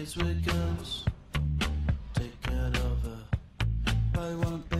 Days with care of her. I be